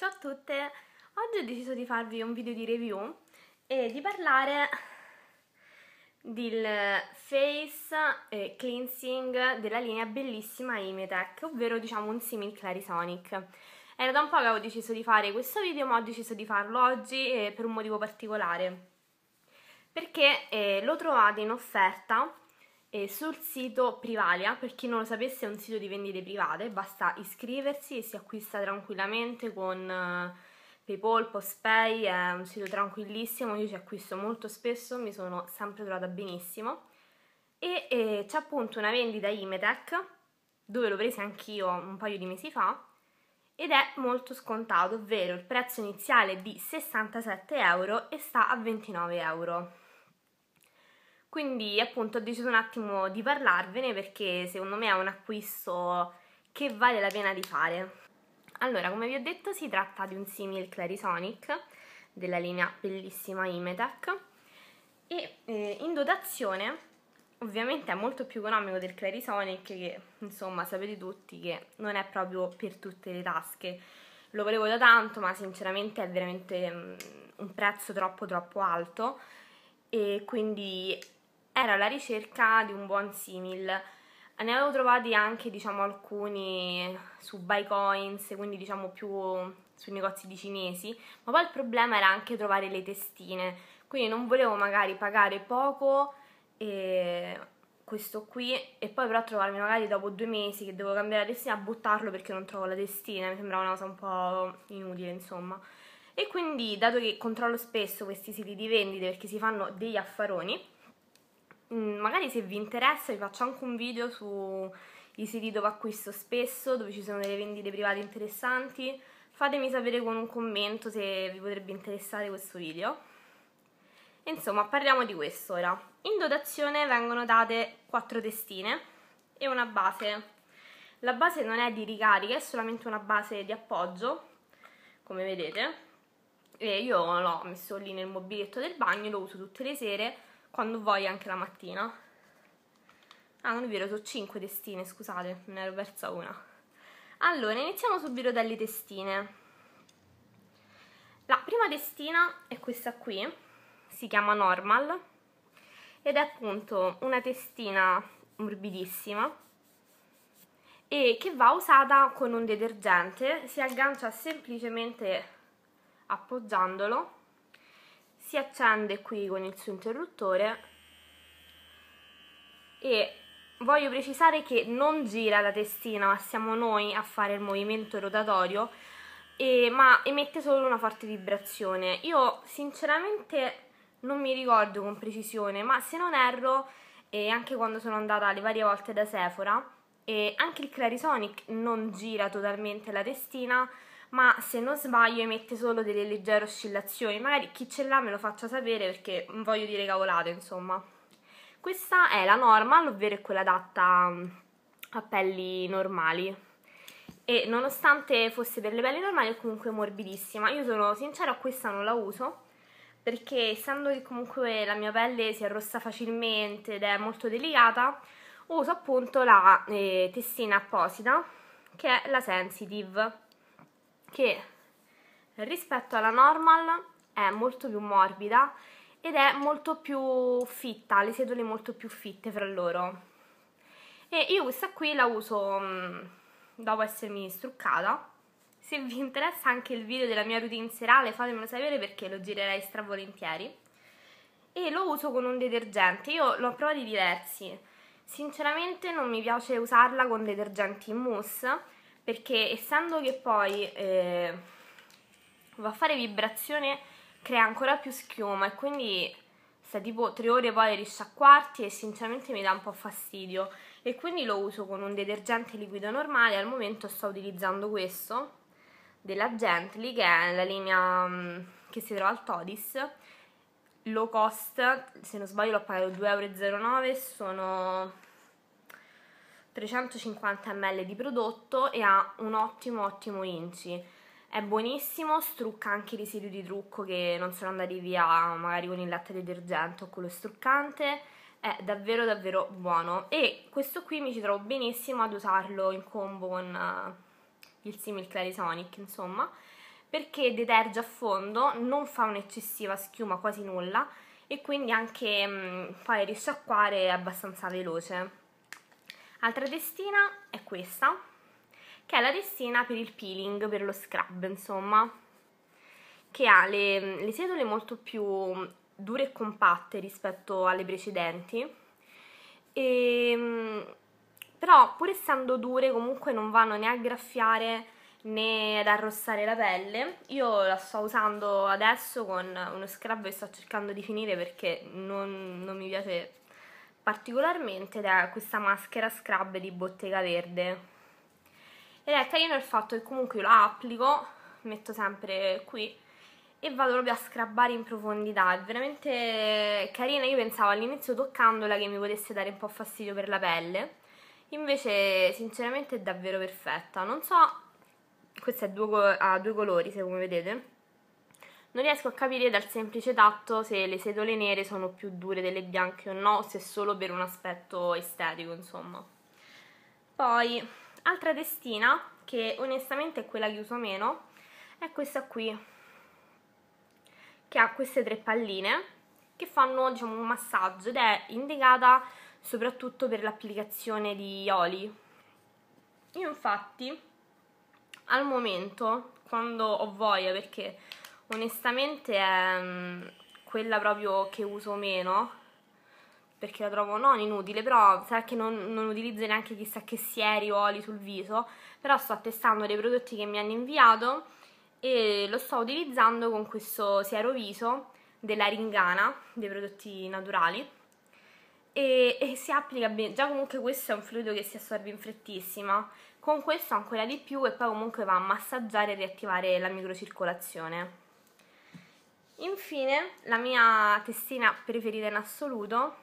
Ciao a tutte! Oggi ho deciso di farvi un video di review e di parlare del face cleansing della linea bellissima Imetech, ovvero diciamo un simil Clarisonic. Era da un po' che avevo deciso di fare questo video, ma ho deciso di farlo oggi eh, per un motivo particolare. Perché eh, lo trovate in offerta eh, sul sito Privalia, per chi non lo sapesse è un sito di vendite private, basta iscriversi e si acquista tranquillamente con eh, Paypal, PostPay, è un sito tranquillissimo, io ci acquisto molto spesso, mi sono sempre trovata benissimo e eh, c'è appunto una vendita Imetech dove l'ho presa anch'io un paio di mesi fa ed è molto scontato, ovvero il prezzo iniziale è di 67 euro e sta a 29 euro. Quindi appunto ho deciso un attimo di parlarvene perché secondo me è un acquisto che vale la pena di fare. Allora, come vi ho detto, si tratta di un simil Clarisonic della linea bellissima Imetech e eh, in dotazione ovviamente è molto più economico del Clarisonic che insomma sapete tutti che non è proprio per tutte le tasche. Lo volevo da tanto ma sinceramente è veramente um, un prezzo troppo troppo alto e quindi era alla ricerca di un buon simil. Ne avevo trovati anche diciamo alcuni su Buycoins, quindi diciamo più sui negozi di cinesi, ma poi il problema era anche trovare le testine, quindi non volevo magari pagare poco e questo qui e poi però trovarmi magari dopo due mesi che devo cambiare la testina a buttarlo perché non trovo la testina, mi sembrava una cosa un po' inutile insomma. E quindi dato che controllo spesso questi siti di vendite perché si fanno degli affaroni, magari se vi interessa vi faccio anche un video sui siti dove acquisto spesso, dove ci sono delle vendite private interessanti. Fatemi sapere con un commento se vi potrebbe interessare questo video. Insomma, parliamo di questo ora. In dotazione vengono date 4 testine e una base. La base non è di ricarica, è solamente una base di appoggio, come vedete. E io l'ho messo lì nel mobiletto del bagno, lo uso tutte le sere quando vuoi anche la mattina. Ah, non è vero, sono 5 testine, scusate, ne ero persa una. Allora, iniziamo subito dalle testine. La prima testina è questa qui, si chiama Normal, ed è appunto una testina morbidissima e che va usata con un detergente, si aggancia semplicemente appoggiandolo si accende qui con il suo interruttore e voglio precisare che non gira la testina ma siamo noi a fare il movimento rotatorio e, ma emette solo una forte vibrazione. Io sinceramente non mi ricordo con precisione ma se non erro e anche quando sono andata le varie volte da Sephora e anche il Clarisonic non gira totalmente la testina ma se non sbaglio emette solo delle leggere oscillazioni. Magari chi ce l'ha me lo faccia sapere perché voglio dire cavolate, insomma. Questa è la normal, ovvero è quella adatta mm, a pelli normali. E nonostante fosse per le pelli normali è comunque morbidissima. Io sono sincera, questa non la uso perché essendo che comunque la mia pelle si arrossa facilmente ed è molto delicata, uso appunto la eh, testina apposita che è la Sensitive che rispetto alla normal è molto più morbida ed è molto più fitta, le setole molto più fitte fra loro. E io questa qui la uso mm, dopo essermi struccata. Se vi interessa anche il video della mia routine serale fatemelo sapere perché lo girerei stravolentieri. E lo uso con un detergente, io l'ho provati diversi. Sinceramente non mi piace usarla con detergenti in mousse perché essendo che poi eh, va a fare vibrazione crea ancora più schiuma e quindi sta tipo tre ore poi a risciacquarti e sinceramente mi dà un po' fastidio. E quindi lo uso con un detergente liquido normale al momento sto utilizzando questo della Gently che è la linea um, che si trova al Todis. Low cost se non sbaglio l'ho pagato 2,09 euro sono 350 ml di prodotto e ha un ottimo ottimo inci. È buonissimo, strucca anche i residui di trucco che non sono andati via magari con il latte detergente o con lo struccante. È davvero davvero buono. E questo qui mi ci trovo benissimo ad usarlo in combo con uh, il simil Clarisonic insomma perché deterge a fondo, non fa un'eccessiva schiuma, quasi nulla, e quindi anche mh, mm, poi risciacquare è abbastanza veloce. Altra testina è questa, che è la testina per il peeling, per lo scrub, insomma, che ha le, le setole molto più dure e compatte rispetto alle precedenti, e, mm, però pur essendo dure comunque non vanno né a graffiare né ad arrossare la pelle. Io la sto usando adesso con uno scrub che sto cercando di finire perché non, non mi piace particolarmente ed è questa maschera scrub di Bottega Verde. Ed è carino il fatto che comunque io la applico, metto sempre qui e vado proprio a scrabbare in profondità, è veramente carina, io pensavo all'inizio toccandola che mi potesse dare un po' fastidio per la pelle, invece sinceramente è davvero perfetta, non so questa due, ha due colori se come vedete non riesco a capire dal semplice tatto se le setole nere sono più dure delle bianche o no o se solo per un aspetto estetico insomma. Poi altra testina che onestamente è quella che uso meno è questa qui che ha queste tre palline che fanno diciamo un massaggio ed è indicata soprattutto per l'applicazione di oli. Io infatti al momento, quando ho voglia, perché onestamente è um, quella proprio che uso meno, perché la trovo non inutile, però sarà che non, non utilizzo neanche chissà che sieri o oli sul viso, però sto testando dei prodotti che mi hanno inviato e lo sto utilizzando con questo siero viso della Ringana, dei prodotti naturali, e, e si applica bene, già comunque questo è un fluido che si assorbe in frettissima, con questo ancora di più e poi comunque va a massaggiare e riattivare la microcircolazione. Infine, la mia testina preferita in assoluto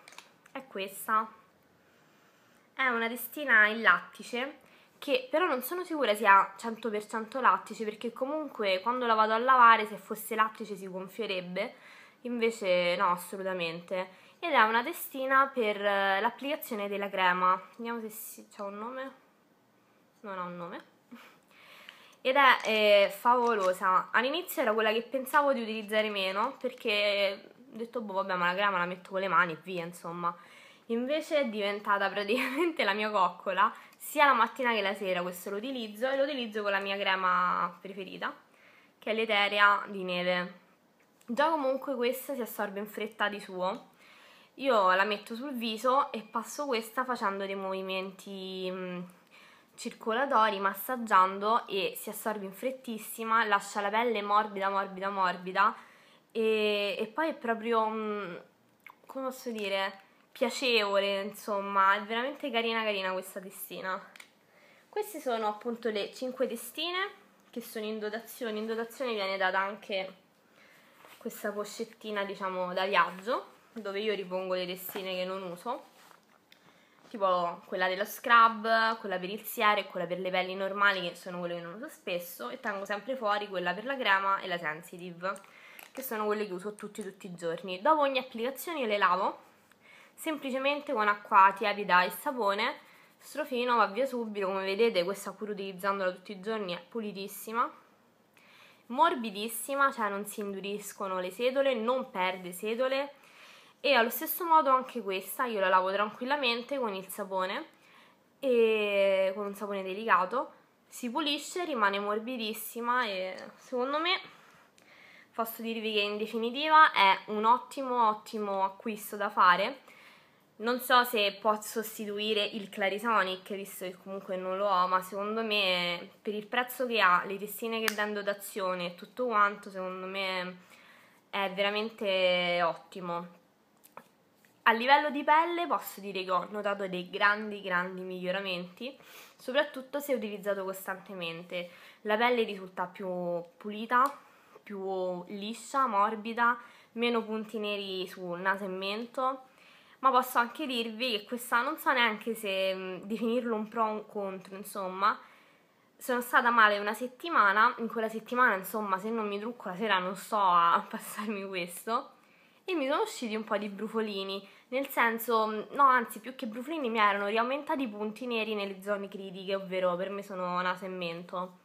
è questa. È una testina in lattice che però non sono sicura sia 100% lattice perché comunque quando la vado a lavare se fosse lattice si gonfierebbe, invece no assolutamente. Ed è una testina per eh, l'applicazione della crema. Vediamo se c'è un nome non ha un nome ed è eh, favolosa. All'inizio era quella che pensavo di utilizzare meno perché ho detto boh vabbè ma la crema la metto con le mani e via insomma. Invece è diventata praticamente la mia coccola sia la mattina che la sera questo lo utilizzo e lo utilizzo con la mia crema preferita che è l'Eterea di neve. Già comunque questa si assorbe in fretta di suo. Io la metto sul viso e passo questa facendo dei movimenti mm, circolatori massaggiando e si assorbe in frettissima, lascia la pelle morbida, morbida, morbida e, e poi è proprio, mm, come posso dire, piacevole, insomma, è veramente carina carina questa testina. Queste sono appunto le 5 testine che sono in dotazione, in dotazione viene data anche questa pochettina diciamo da viaggio dove io ripongo le testine che non uso tipo quella dello scrub, quella per il siero e quella per le pelli normali che sono quelle che non uso spesso e tengo sempre fuori quella per la crema e la sensitive che sono quelle che uso tutti tutti i giorni. Dopo ogni applicazione io le lavo semplicemente con acqua tiepida e sapone, strofino, va via subito, come vedete questa pur utilizzandola tutti i giorni è pulitissima, morbidissima, cioè non si induriscono le setole, non perde setole, e allo stesso modo anche questa io la lavo tranquillamente con il sapone e con un sapone delicato si pulisce, rimane morbidissima e secondo me posso dirvi che in definitiva è un ottimo ottimo acquisto da fare. Non so se può sostituire il Clarisonic visto che comunque non lo ho ma secondo me per il prezzo che ha le testine che dà in dotazione e tutto quanto secondo me è veramente ottimo a livello di pelle posso dire che ho notato dei grandi grandi miglioramenti, soprattutto se utilizzato costantemente. La pelle risulta più pulita, più liscia, morbida, meno punti neri sul naso e mento, ma posso anche dirvi che questa non so neanche se mh, definirlo un pro o un contro, insomma, sono stata male una settimana, in quella settimana insomma se non mi trucco la sera non sto a passarmi questo. E mi sono usciti un po' di brufolini, nel senso, no anzi più che brufolini mi erano riaumentati i punti neri nelle zone critiche, ovvero per me sono naso e mento.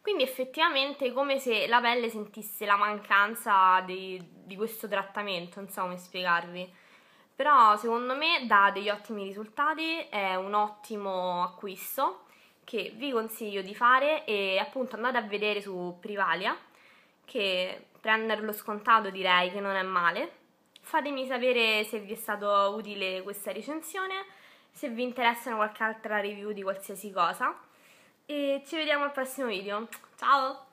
quindi effettivamente è come se la pelle sentisse la mancanza di, di questo trattamento, non so come spiegarvi. Però secondo me dà degli ottimi risultati, è un ottimo acquisto che vi consiglio di fare e appunto andate a vedere su Privalia che prenderlo scontato direi che non è male. Fatemi sapere se vi è stato utile questa recensione, se vi interessano qualche altra review di qualsiasi cosa e ci vediamo al prossimo video. Ciao!